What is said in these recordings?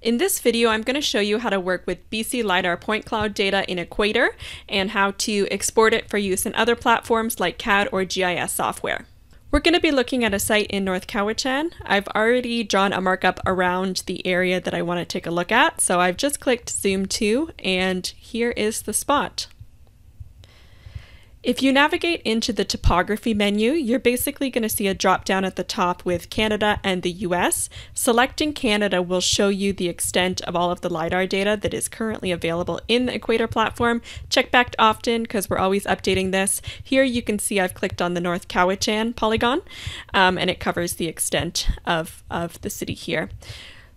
In this video, I'm going to show you how to work with BC LiDAR point cloud data in Equator and how to export it for use in other platforms like CAD or GIS software. We're going to be looking at a site in North Cowichan. I've already drawn a markup around the area that I want to take a look at, so I've just clicked Zoom to, and here is the spot. If you navigate into the topography menu, you're basically going to see a drop down at the top with Canada and the US. Selecting Canada will show you the extent of all of the LiDAR data that is currently available in the Equator platform. Check back often because we're always updating this. Here you can see I've clicked on the North Cowichan polygon um, and it covers the extent of, of the city here.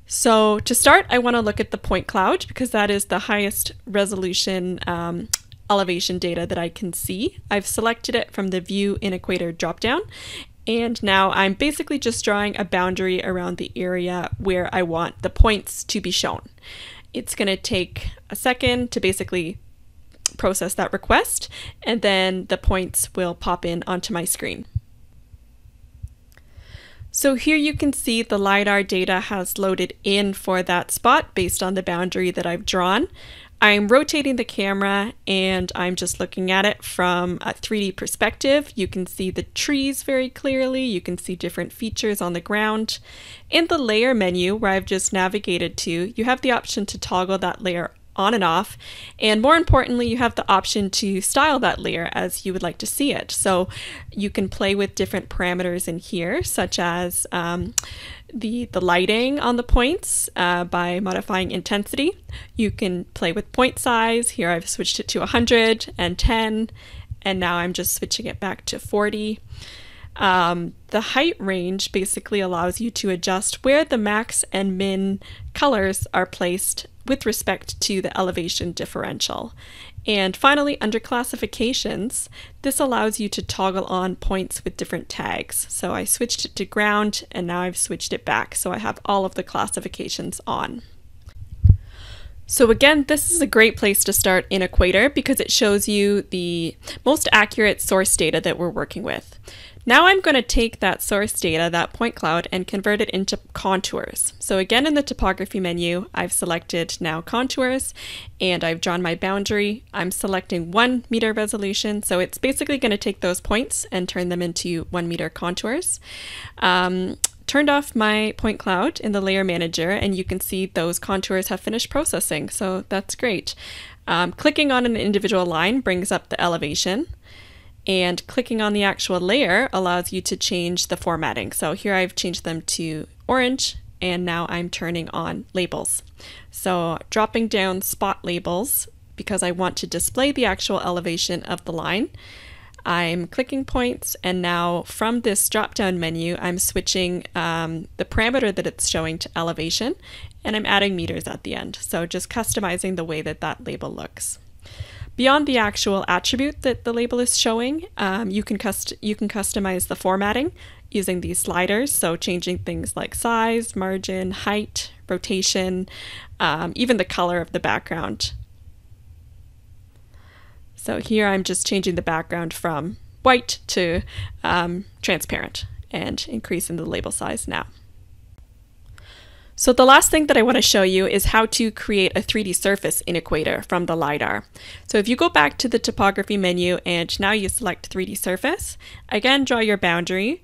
So to start, I want to look at the point cloud because that is the highest resolution um, elevation data that I can see. I've selected it from the View in Equator dropdown, and now I'm basically just drawing a boundary around the area where I want the points to be shown. It's going to take a second to basically process that request, and then the points will pop in onto my screen. So here you can see the LiDAR data has loaded in for that spot based on the boundary that I've drawn. I'm rotating the camera and I'm just looking at it from a 3D perspective. You can see the trees very clearly. You can see different features on the ground. In the layer menu where I've just navigated to, you have the option to toggle that layer on and off. And more importantly, you have the option to style that layer as you would like to see it. So you can play with different parameters in here, such as um, the, the lighting on the points uh, by modifying intensity. You can play with point size. Here I've switched it to 100 and 10, and now I'm just switching it back to 40. Um, the height range basically allows you to adjust where the max and min colors are placed with respect to the elevation differential. And finally, under classifications, this allows you to toggle on points with different tags. So I switched it to ground and now I've switched it back. So I have all of the classifications on. So again, this is a great place to start in Equator because it shows you the most accurate source data that we're working with. Now I'm going to take that source data, that point cloud, and convert it into contours. So again, in the topography menu, I've selected now contours, and I've drawn my boundary. I'm selecting one meter resolution, so it's basically going to take those points and turn them into one meter contours. Um, turned off my point cloud in the layer manager and you can see those contours have finished processing so that's great um, clicking on an individual line brings up the elevation and clicking on the actual layer allows you to change the formatting. So here I've changed them to orange and now I'm turning on labels. So dropping down spot labels because I want to display the actual elevation of the line. I'm clicking points and now from this drop down menu I'm switching um, the parameter that it's showing to elevation and I'm adding meters at the end. So just customizing the way that that label looks. Beyond the actual attribute that the label is showing, um, you can cust you can customize the formatting using these sliders. So changing things like size, margin, height, rotation, um, even the color of the background. So here I'm just changing the background from white to um, transparent and increasing the label size now. So the last thing that I want to show you is how to create a 3D surface in Equator from the LiDAR. So if you go back to the topography menu and now you select 3D surface, again draw your boundary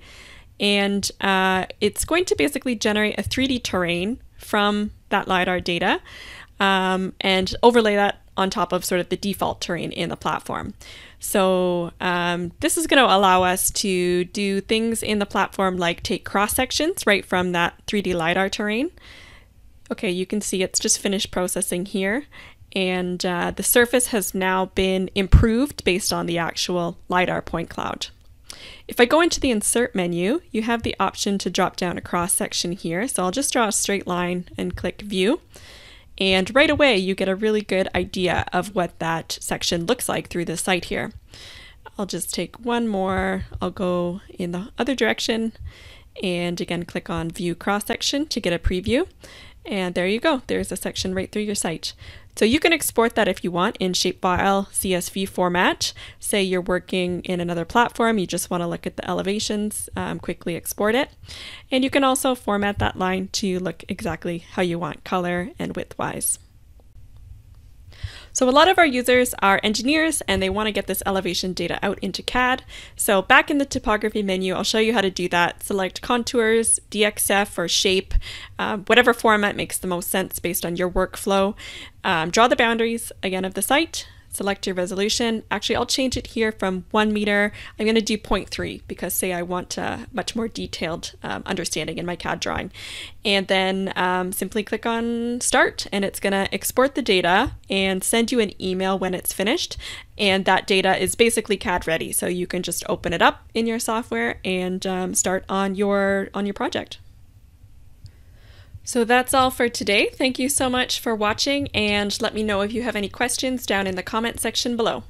and uh, it's going to basically generate a 3D terrain from that LiDAR data um, and overlay that on top of sort of the default terrain in the platform. So um, this is going to allow us to do things in the platform like take cross sections right from that 3D LiDAR terrain. Okay, you can see it's just finished processing here and uh, the surface has now been improved based on the actual LiDAR point cloud. If I go into the insert menu, you have the option to drop down a cross section here. So I'll just draw a straight line and click view. And right away, you get a really good idea of what that section looks like through the site here. I'll just take one more. I'll go in the other direction and again, click on view cross section to get a preview. And there you go. There's a section right through your site. So you can export that if you want in shapefile CSV format. Say you're working in another platform, you just want to look at the elevations, um, quickly export it. And you can also format that line to look exactly how you want color and width wise. So a lot of our users are engineers and they want to get this elevation data out into CAD. So back in the topography menu, I'll show you how to do that. Select contours, DXF or shape, uh, whatever format makes the most sense based on your workflow. Um, draw the boundaries again of the site, select your resolution. Actually, I'll change it here from one meter. I'm going to do 0.3 because say I want a much more detailed um, understanding in my CAD drawing. And then um, simply click on start and it's going to export the data and send you an email when it's finished. And that data is basically CAD ready. So you can just open it up in your software and um, start on your, on your project. So that's all for today. Thank you so much for watching and let me know if you have any questions down in the comment section below.